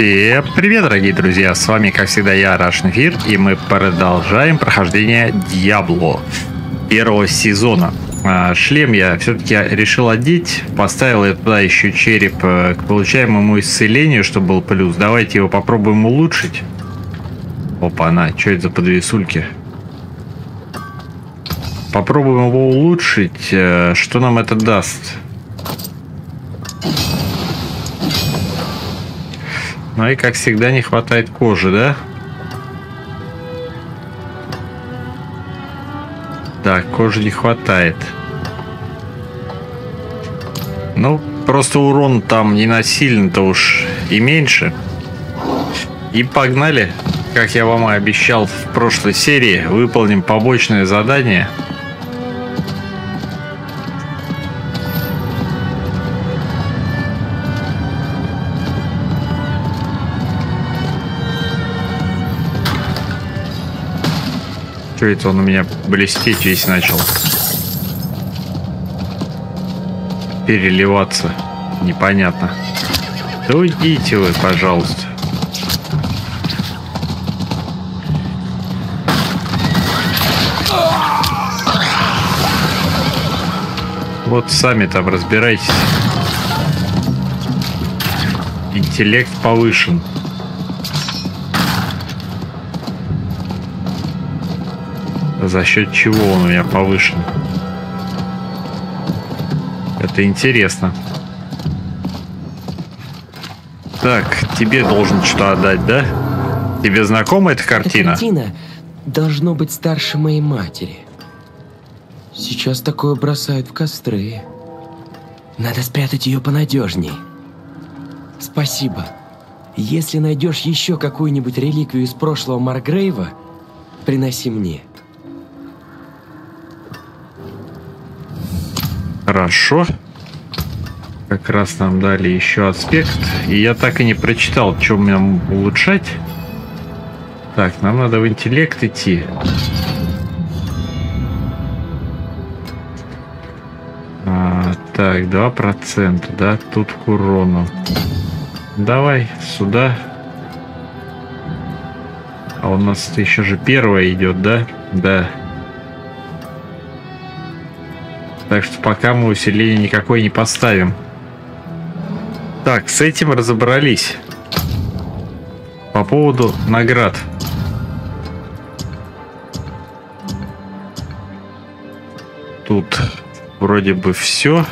Всем привет, дорогие друзья! С вами, как всегда, я, Рашнфир, и мы продолжаем прохождение Диабло первого сезона. А, шлем я все-таки решил одеть, поставил я туда еще череп э, к получаемому исцелению, чтобы был плюс. Давайте его попробуем улучшить. Опа, она, что это за подвесульки? Попробуем его улучшить. Э, что нам это даст? Ну и, как всегда, не хватает кожи, да? Да, кожи не хватает. Ну, просто урон там не насильно-то уж и меньше. И погнали. Как я вам и обещал в прошлой серии, выполним побочное задание – Это он у меня блестеть весь начал? Переливаться. Непонятно. Да уйдите вы, пожалуйста. Вот сами там разбирайтесь. Интеллект повышен. За счет чего он у меня повышен? Это интересно. Так, тебе должен что отдать, да? Тебе знакома эта картина? Эта картина должно быть старше моей матери. Сейчас такое бросают в костры. Надо спрятать ее понадежней. Спасибо. Если найдешь еще какую-нибудь реликвию из прошлого Маргрейва, приноси мне. Хорошо. Как раз нам дали еще аспект. И я так и не прочитал, что мне улучшать. Так, нам надо в интеллект идти. А, так, 2%, да, тут к урону. Давай сюда. А у нас еще же первая идет, да? Да. Так что пока мы усиление никакой не поставим. Так, с этим разобрались. По поводу наград. Тут вроде бы все.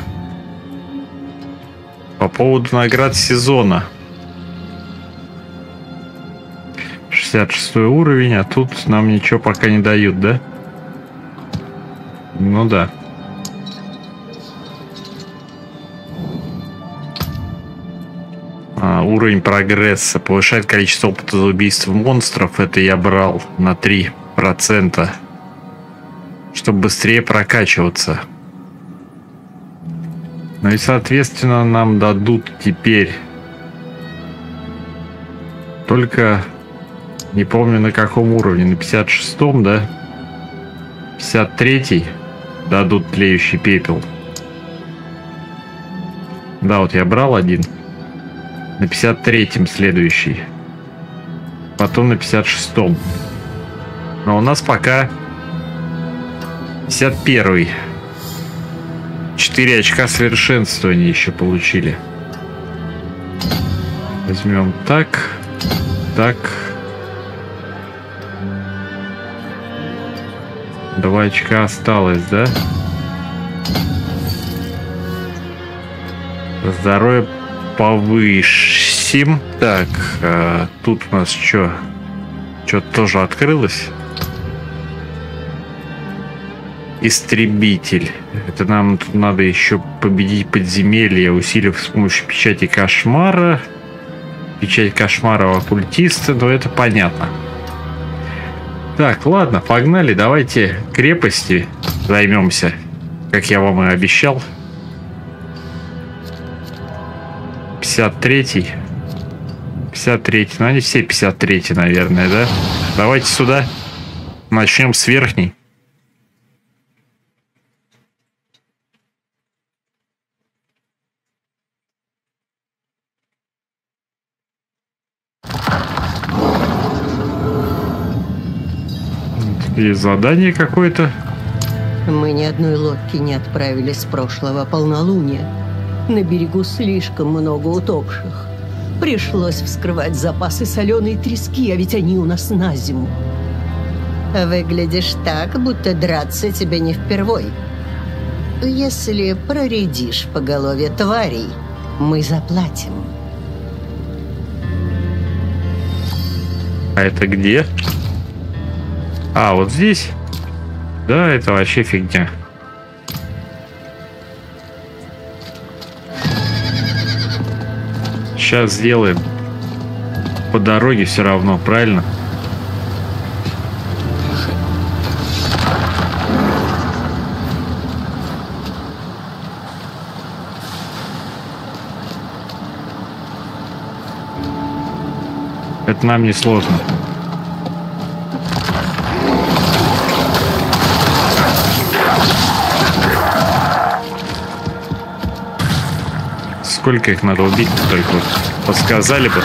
По поводу наград сезона. 66 уровень, а тут нам ничего пока не дают, да? Ну да. Уровень прогресса. Повышает количество опыта за убийство монстров. Это я брал на 3%. Чтобы быстрее прокачиваться. Ну и, соответственно, нам дадут теперь... Только... Не помню на каком уровне. На 56-м, да? 53-й дадут тлеющий пепел. Да, вот я брал один. На 53-м следующий. Потом на 56-м. Но у нас пока 51-й. 4 очка совершенствования еще получили. Возьмем так. Так. Два очка осталось, да? Здоровье повысим. Так, а, тут у нас что? Что-то тоже открылось. Истребитель. Это нам тут надо еще победить подземелье, усилив с помощью печати кошмара. Печать кошмара у оккультиста, но это понятно. Так, ладно, погнали. Давайте крепости займемся, как я вам и обещал. 53-й. 53. Ну, они все 53, наверное, да? Давайте сюда. Начнем с верхней. Есть задание какое-то. Мы ни одной лодки не отправили с прошлого полнолуния. На берегу слишком много утопших. Пришлось вскрывать запасы соленой трески, а ведь они у нас на зиму. Выглядишь так, будто драться тебе не впервой. Если проредишь по голове тварей, мы заплатим. А это где? А, вот здесь? Да, это вообще фигня. Сейчас сделаем. По дороге все равно, правильно? Это нам не сложно. Сколько их надо убить, только вот подсказали бы.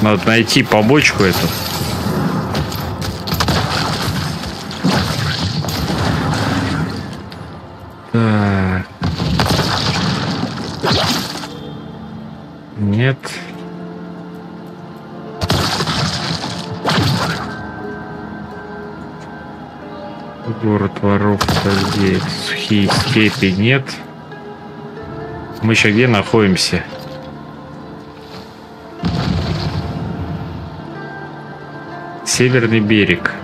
Надо найти побочку эту. Так. Нет. Город воров где? Сухие степи нет. Мы еще где находимся? Северный берег.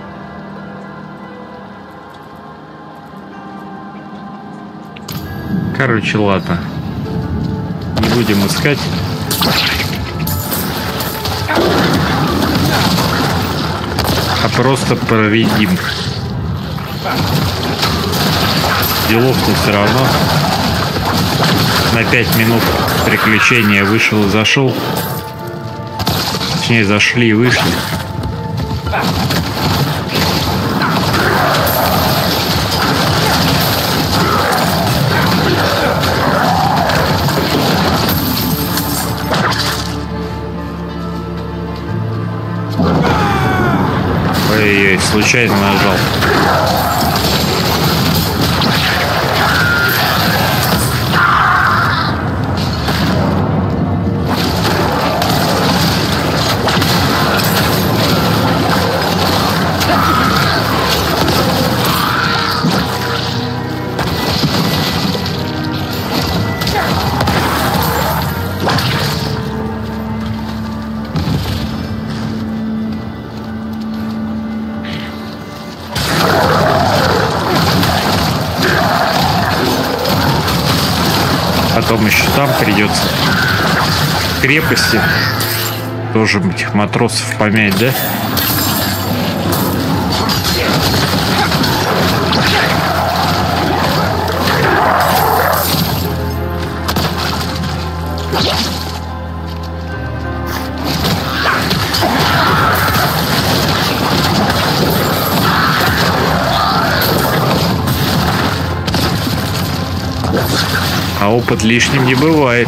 Короче, ладно. Не будем искать. А просто проредим. Делов-то все равно. На 5 минут приключения вышел и зашел. Точнее, зашли и вышли. Случайно нажал. Потом еще там придется крепости тоже этих матросов помять, да? Опыт лишним не бывает.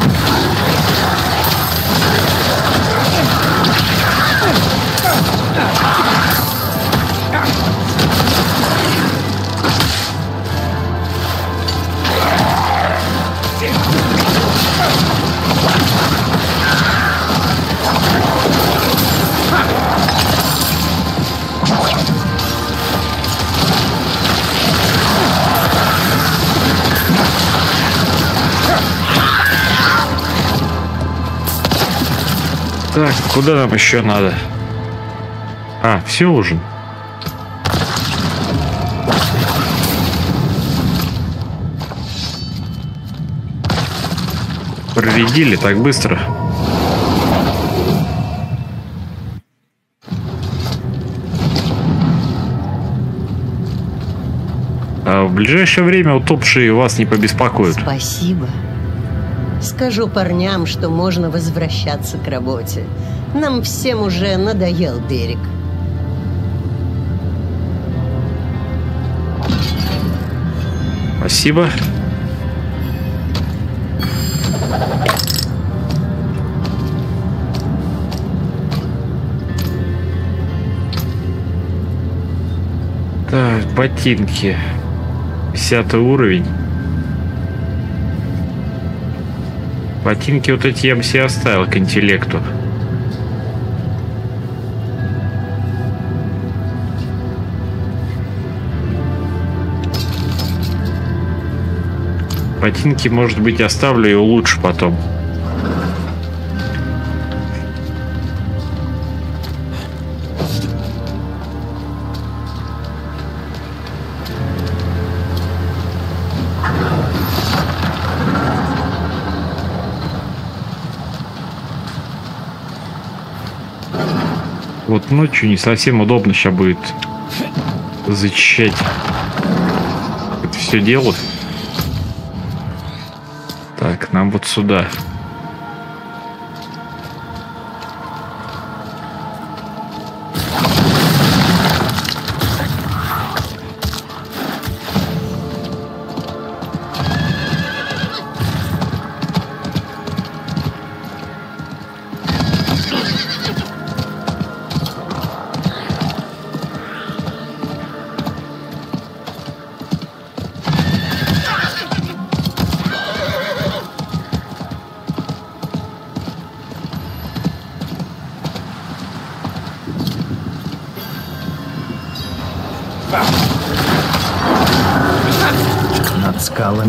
Так, куда нам еще надо? А, все уже. Проредили так быстро. А в ближайшее время утопшие вас не побеспокоят. Спасибо. Скажу парням, что можно возвращаться к работе. Нам всем уже надоел берег. Спасибо. Так, ботинки. 50 уровень. Ботинки вот эти я бы себе оставил к интеллекту. Ботинки, может быть, оставлю и улучшу потом. Ночью не совсем удобно сейчас будет зачищать это все дело. Так, нам вот сюда. Над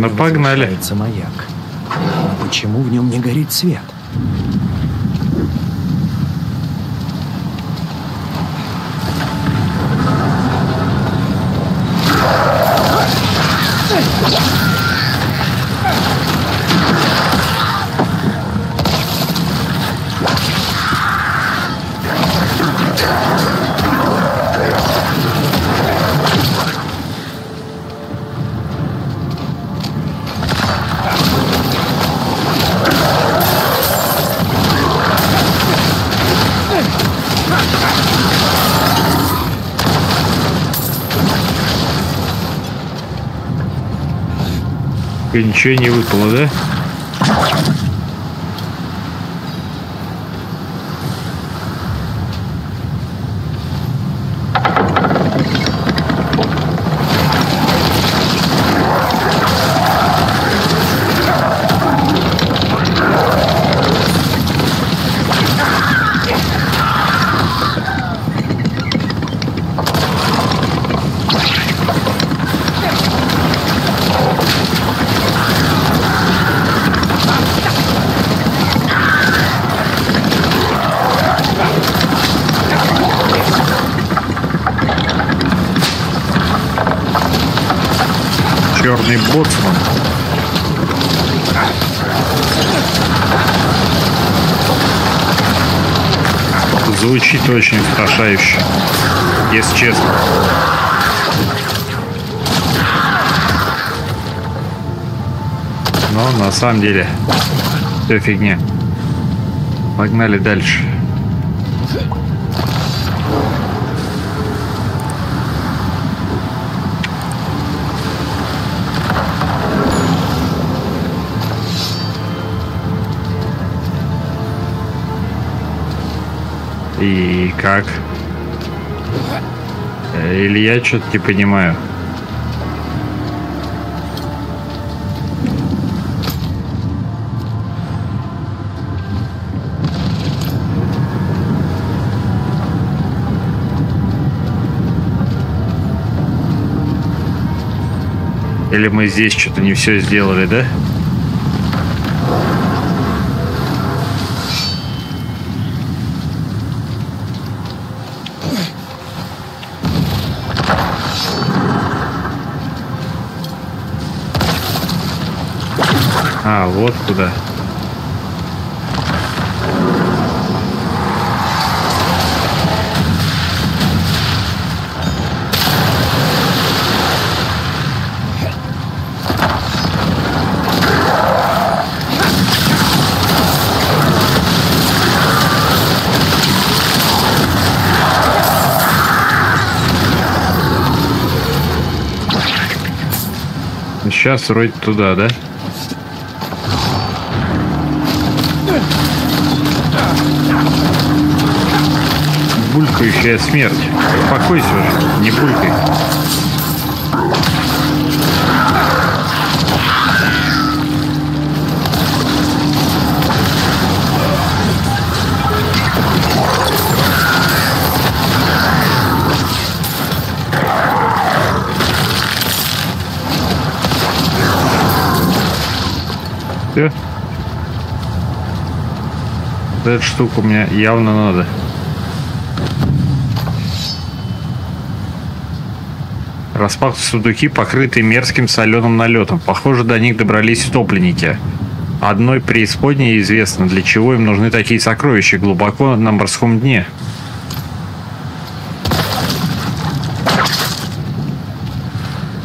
скалами Ну, погнали. маяк. Почему в нем не горит свет? И ничего не выпало, да? Черный боцман. Звучит очень устрашающе, если честно. Но на самом деле все фигня. Погнали дальше. И как? Или я что-то не понимаю? Или мы здесь что-то не все сделали, да? Вот куда. Сейчас вроде туда, да? Булькающая смерть. Успокойся уже, не булькай. Все. Эта штука мне явно надо. Распахнутые сундуки, покрытые мерзким соленым налетом. Похоже, до них добрались утопленники. Одной преисподней известно, для чего им нужны такие сокровища глубоко на морском дне.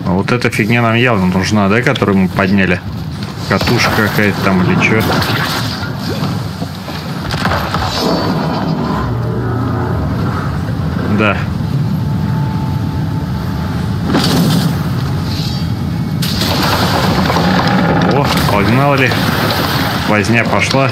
Вот эта фигня нам явно нужна, да, которую мы подняли? Катушка какая-то там или что? Да. О, погнали. Возня пошла.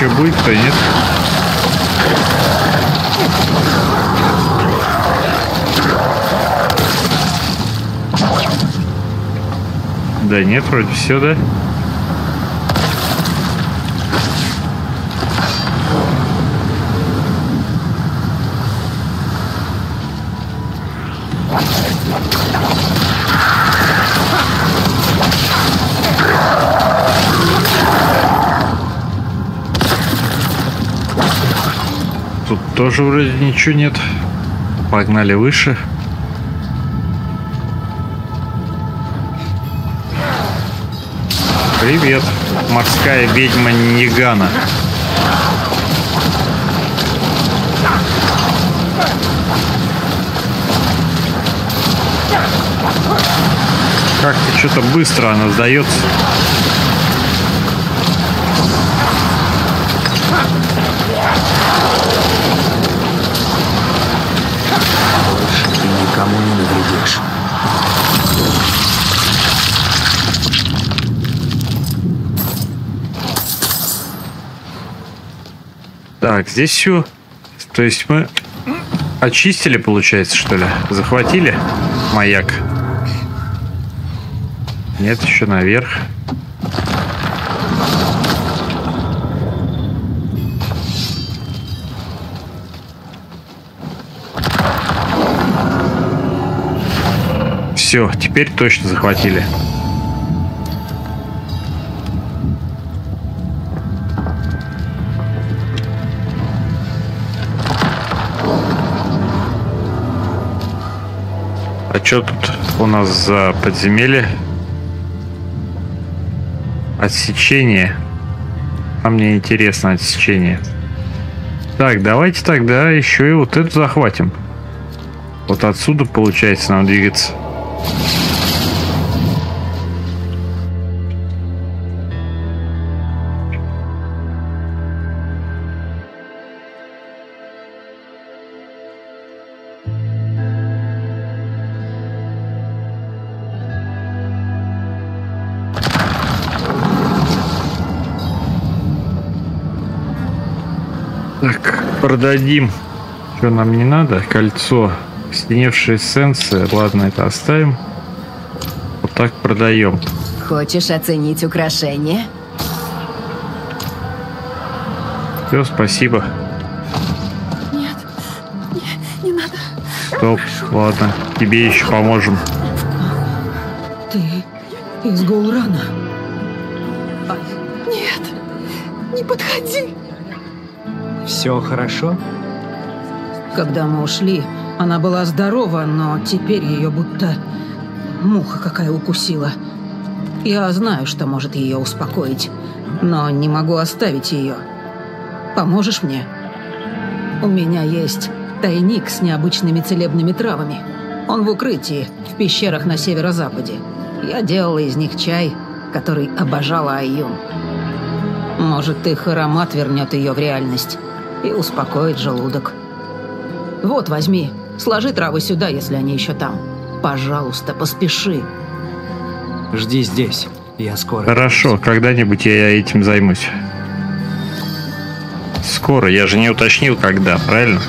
Еще будет кто нет? Да нет, вроде все, да? Тоже вроде ничего нет. Погнали выше. Привет, морская ведьма Нигана. Как-то что-то быстро она сдается. Никому не навредишь. Так, здесь все. То есть мы очистили, получается, что ли? Захватили маяк? Нет, еще наверх. Все, теперь точно захватили. А что тут у нас за подземелье? Отсечение. А мне интересно отсечение. Так, давайте тогда еще и вот эту захватим. Вот отсюда получается нам двигаться. Так, продадим. Что нам не надо? Кольцо. Стеневшая эссенция. Ладно, это оставим. Вот так продаем. Хочешь оценить украшение? Все, спасибо. Нет, не, не надо. Стоп. Ладно, тебе еще поможем. Ты из Гулрана? Нет, не подходи. Все хорошо? Когда мы ушли, Она была здорова, но теперь ее будто муха какая укусила. Я знаю, что может ее успокоить, но не могу оставить ее. Поможешь мне? У меня есть тайник с необычными целебными травами. Он в укрытии, в пещерах на северо-западе. Я делала из них чай, который обожала Аюн. Может, их аромат вернет ее в реальность и успокоит желудок. Вот, возьми. Сложи травы сюда, если они еще там. Пожалуйста, поспеши. Жди здесь. Я скоро. Хорошо, когда-нибудь я этим займусь. Скоро, я же не уточнил, когда, правильно?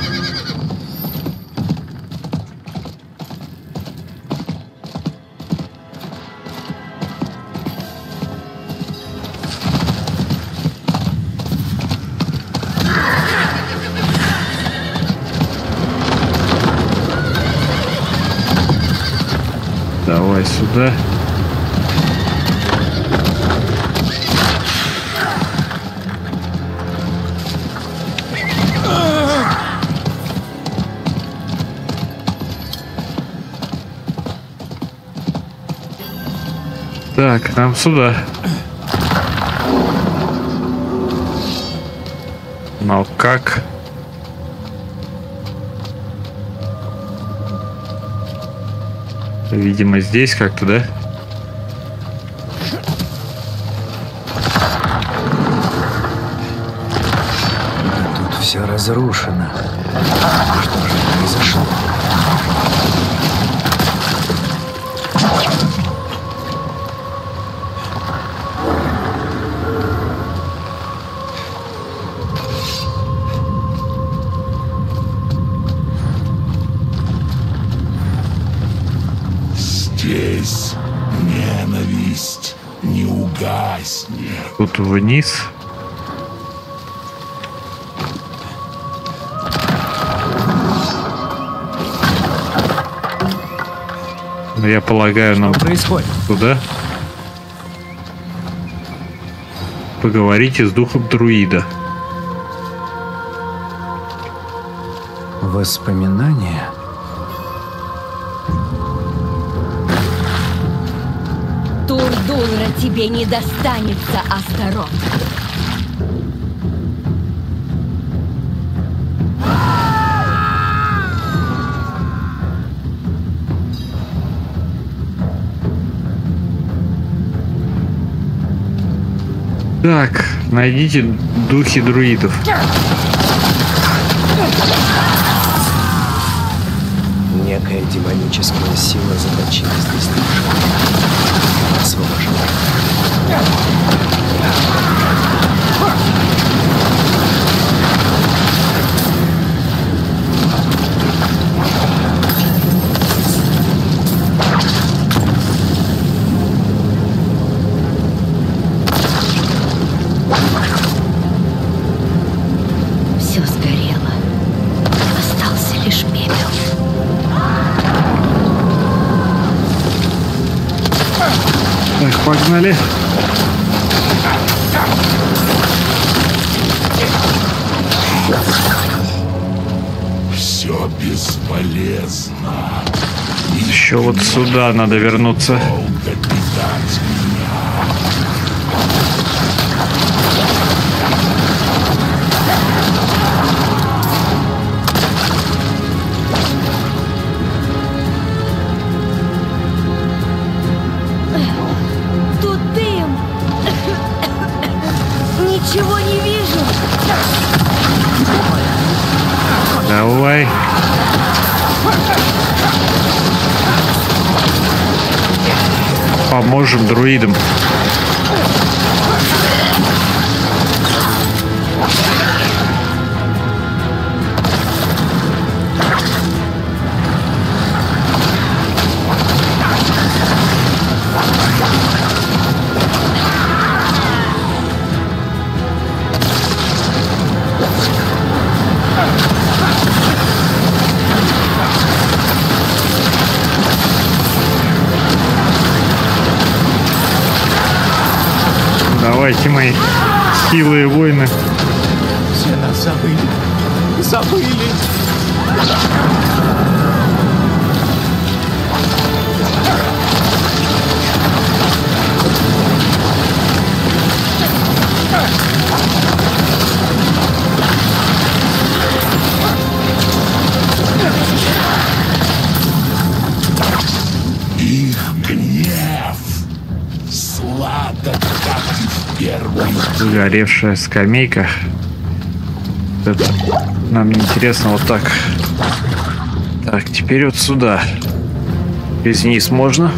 Сюда. Но как? Видимо, здесь как-то, да? Тут все разрушено. Что же произошло? Тут вниз. Ну, я полагаю, нам Что происходит? туда. Поговорите с духом друида. Воспоминания? Турдунра тебе не достанется, Астарот. Так, найдите духи друидов. Некая демоническая сила заточила здесь душу. Освобождаю. Погнали. Все бесполезно. Еще вот сюда надо вернуться. Поможем Давайте, мои хилые воины. Все нас забыли. Забыли. Сгоревшая скамейка. Это нам не интересно вот так. Так, теперь вот сюда. Здесь вниз можно.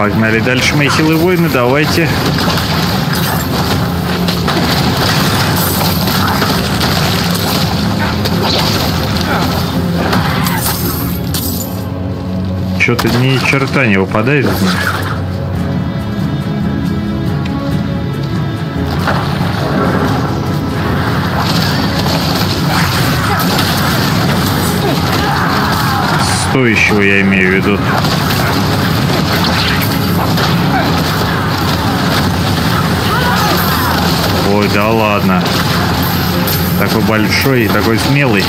Погнали дальше, мои хилые воины, давайте. Что-то ни черта не выпадает из них. Стоящего я имею в виду. Ой, да ладно. Такой большой и такой смелый.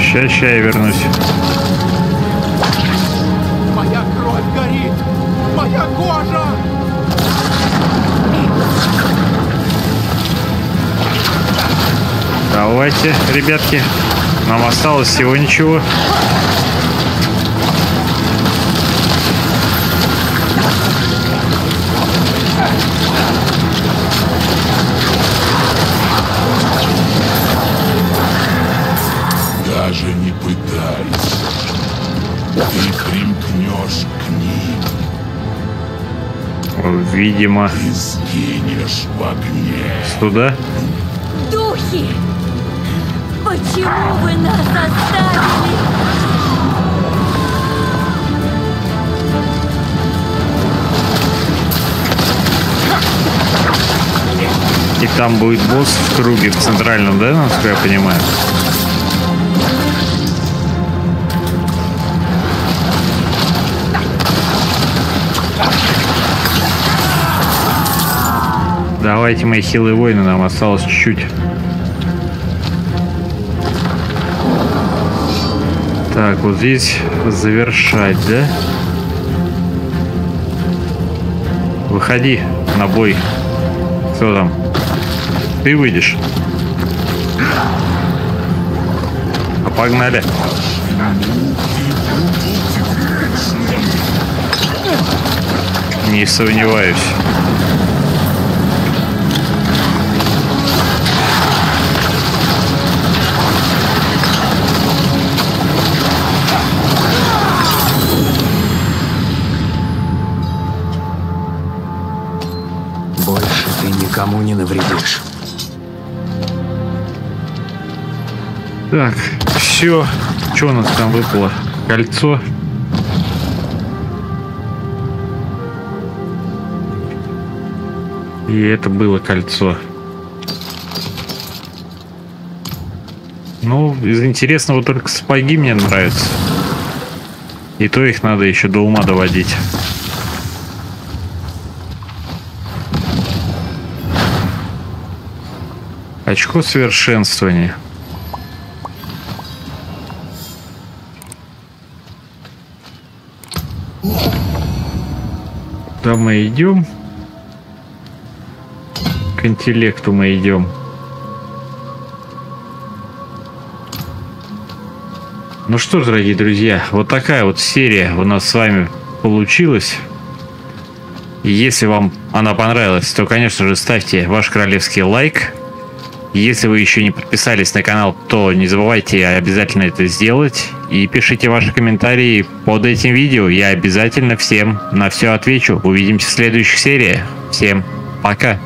Ща, ща я вернусь. Моя кровь горит! Моя кожа! Давайте, ребятки. Нам осталось всего ничего. Видимо, туда. Духи! Почему вы нас оставили? И там будет босс в круге в центральном, да, насколько я понимаю? Давайте, мои хилые воины, нам осталось чуть-чуть. Так, вот здесь завершать, да? Выходи на бой. Кто там? Ты выйдешь? А погнали. Не сомневаюсь. Никому не навредишь. Так, все. Что у нас там выпало? Кольцо. И это было кольцо. Ну, из интересного только сапоги мне нравятся. И то их надо еще до ума доводить. Очко совершенствования. Куда мы идем? К интеллекту мы идем. Ну что ж, дорогие друзья, вот такая вот серия у нас с вами получилась. Если вам она понравилась, то, конечно же, ставьте ваш королевский лайк. Если вы еще не подписались на канал, то не забывайте обязательно это сделать. И пишите ваши комментарии под этим видео. Я обязательно всем на все отвечу. Увидимся в следующих сериях. Всем пока.